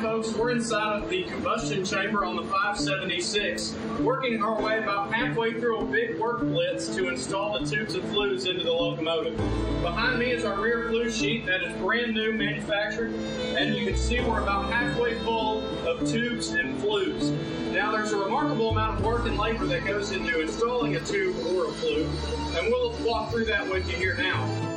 folks, we're inside of the combustion chamber on the 576, working our way about halfway through a big work blitz to install the tubes and flues into the locomotive. Behind me is our rear flue sheet that is brand new manufactured, and you can see we're about halfway full of tubes and flues. Now, there's a remarkable amount of work and labor that goes into installing a tube or a flue, and we'll walk through that with you here now.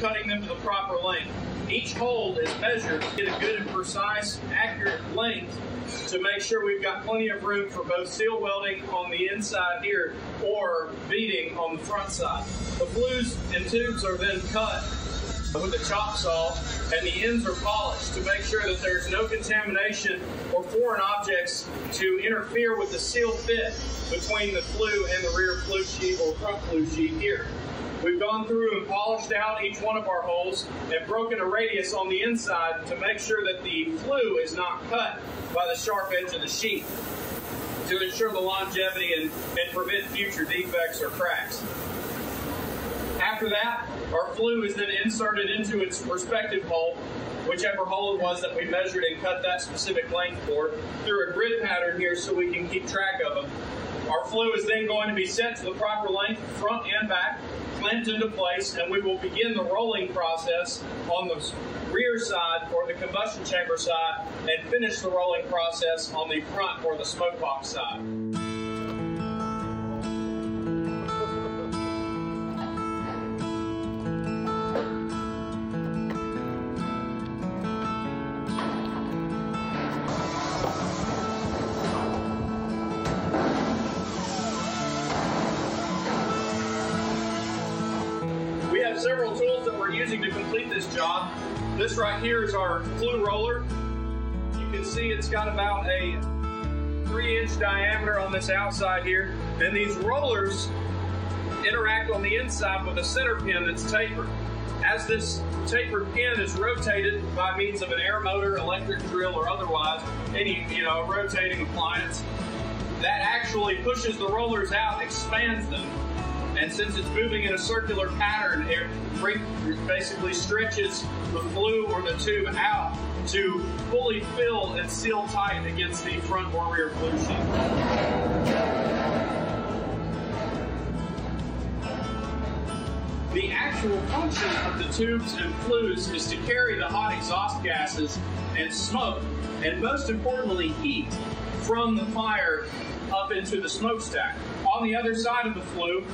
Cutting them to the proper length. Each hole is measured to get a good and precise, accurate length to make sure we've got plenty of room for both seal welding on the inside here or beading on the front side. The flues and tubes are then cut with a chop saw and the ends are polished to make sure that there's no contamination or foreign objects to interfere with the seal fit between the flue and the rear flue sheet or front flue sheet here. We've gone through and polished out each one of our holes and broken a radius on the inside to make sure that the flue is not cut by the sharp edge of the sheet to ensure the longevity and, and prevent future defects or cracks. After that, our flue is then inserted into its respective hole, whichever hole it was that we measured and cut that specific length for, through a grid pattern here so we can keep track of them. Our flue is then going to be set to the proper length, front and back, clamped into place, and we will begin the rolling process on the rear side or the combustion chamber side and finish the rolling process on the front or the smoke box several tools that we're using to complete this job. This right here is our flue roller. You can see it's got about a three inch diameter on this outside here. And these rollers interact on the inside with a center pin that's tapered. As this tapered pin is rotated by means of an air motor, electric drill, or otherwise, any you know rotating appliance, that actually pushes the rollers out, expands them, and since it's moving in a circular pattern, it basically stretches the flue or the tube out to fully fill and seal tight against the front or rear flue sheet. The actual function of the tubes and flues is to carry the hot exhaust gases and smoke, and most importantly, heat from the fire up into the smokestack. On the other side of the flue,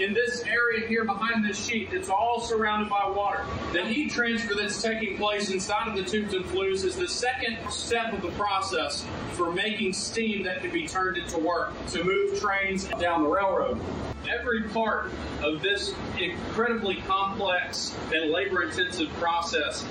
in this area here behind this sheet, it's all surrounded by water. The heat transfer that's taking place inside of the tubes and flues is the second step of the process for making steam that can be turned into work to move trains down the railroad. Every part of this incredibly complex and labor intensive process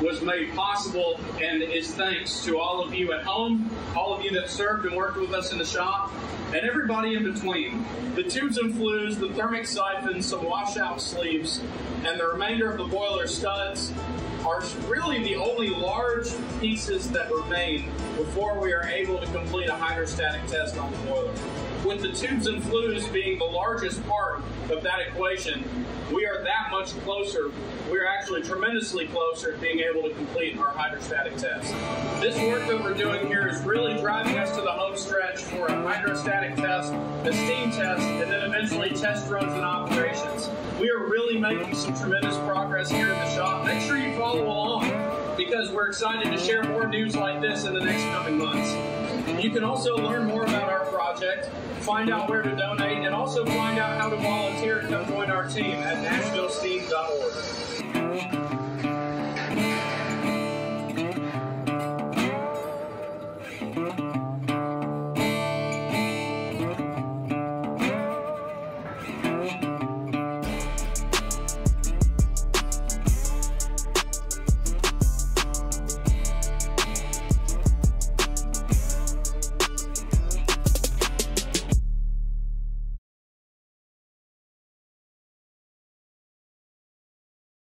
was made possible and is thanks to all of you at home, all of you that served and worked with us in the shop, and everybody in between. The tubes and flues, the thermic siphons, some washout sleeves, and the remainder of the boiler studs are really the only large pieces that remain before we are able to complete a hydrostatic test on the boiler. With the tubes and flues being the largest part of that equation, we are that much closer. We're actually tremendously closer to being able to complete our hydrostatic test. This work that we're doing here is really driving us to the home stretch for a hydrostatic test, a steam test, and then eventually test runs and operations. We are really making some tremendous progress here in the shop. Make sure you follow along because we're excited to share more news like this in the next coming months. You can also learn more about our project, find out where to donate, and also find out how to volunteer and come join our team at NashvilleSteam.org.